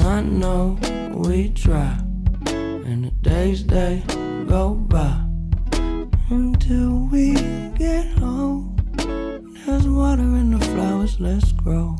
I know we try, and the days they go by until we get home. There's water in the flowers, let's grow.